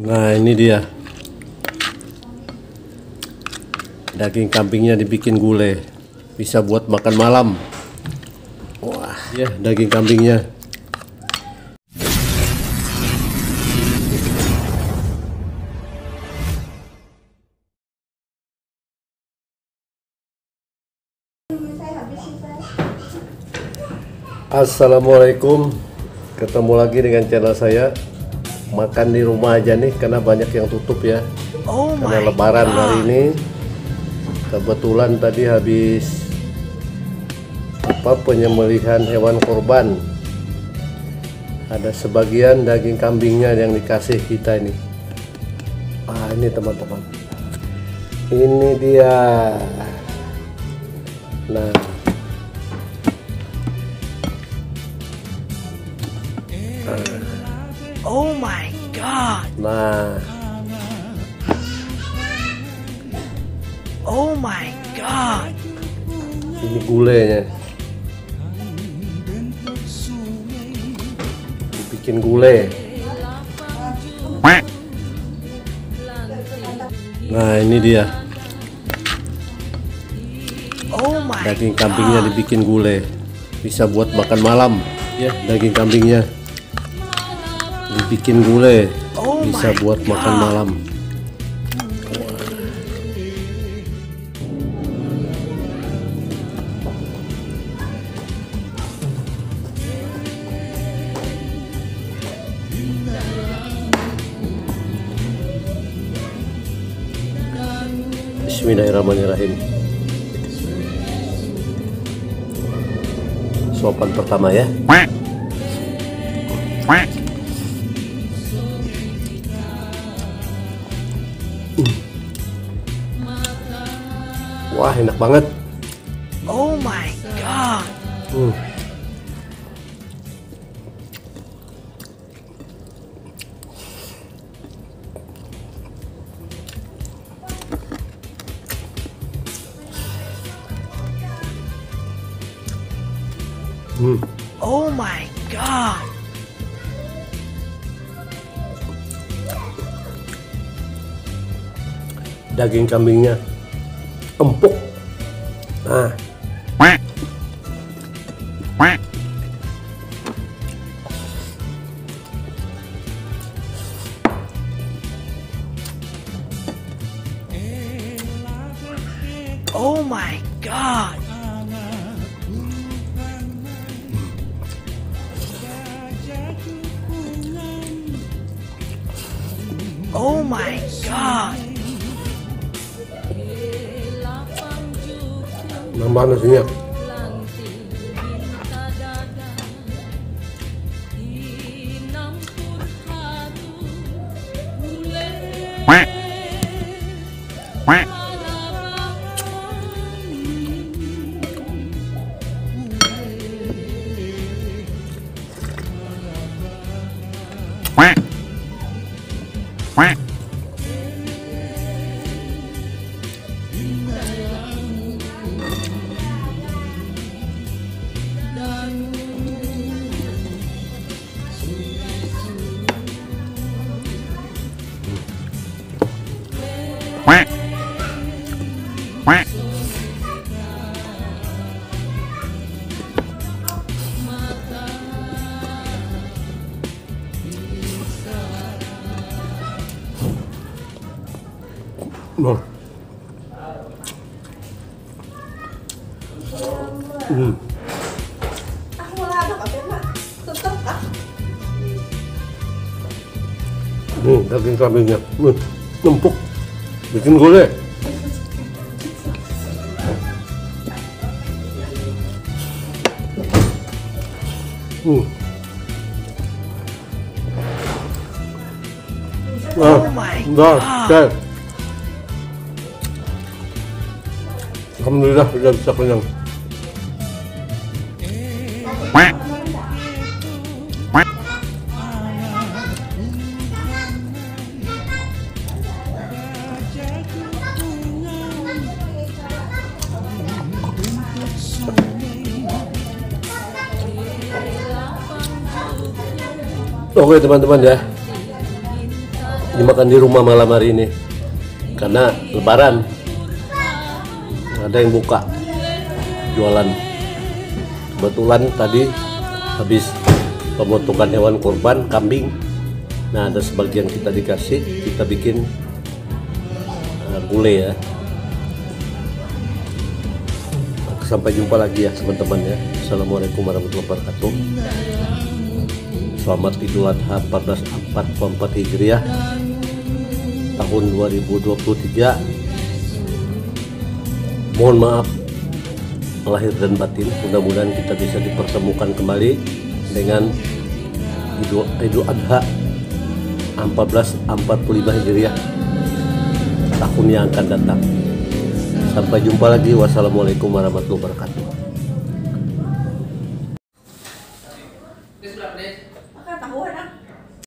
Nah ini dia. Daging kambingnya dibikin gulai. Bisa buat makan malam. Wah ya daging kambingnya. Assalamualaikum. Ketemu lagi dengan channel saya Makan di rumah aja nih Karena banyak yang tutup ya. Oh Karena my lebaran God. hari ini. Kebetulan tadi habis Apa penyembelihan hewan korban Ada sebagian daging kambingnya yang dikasih kita ini. Ah ini teman-teman. Ini dia. Nah Oh my god. Nah Oh my god. ini gulainya dibikin gulai. Nah ini dia. Oh my daging kambingnya dibikin gulai. Bisa buat makan malam. Ya daging kambingnya dibikin gulai Oh bisa buat makan God. malam. Bismillahirrahmanirrahim. Sopan pertama ya Wah enak banget Oh my god. Hmm. Hmm. Oh my god. Daging kambingnya empuk. Nah, Oh my god. Oh my god. Nambah nasinya. Nah. Hmm. Nih daging kambingnya, nih empuk, bikin gulai. Hmm. Oh my dah, Alhamdulillah sudah bisa kenyang. Oke teman-teman ya. Dimakan di rumah malam hari ini. Karena lebaran ada yang buka. Jualan. Kebetulan tadi habis pemotongan hewan kurban kambing. Nah ada sebagian kita dikasih kita bikin uh, gulai ya. Sampai jumpa lagi ya teman-teman ya. Assalamualaikum warahmatullahi wabarakatuh. Selamat Idul Adha 1444 Hijriah tahun 2023 Mohon maaf lahir dan batin. Mudah-mudahan kita bisa dipertemukan kembali dengan Idul, Idul Adha 1445 Hijriah tahun yang akan datang. Sampai jumpa lagi. Wassalamualaikum warahmatullahi wabarakatuh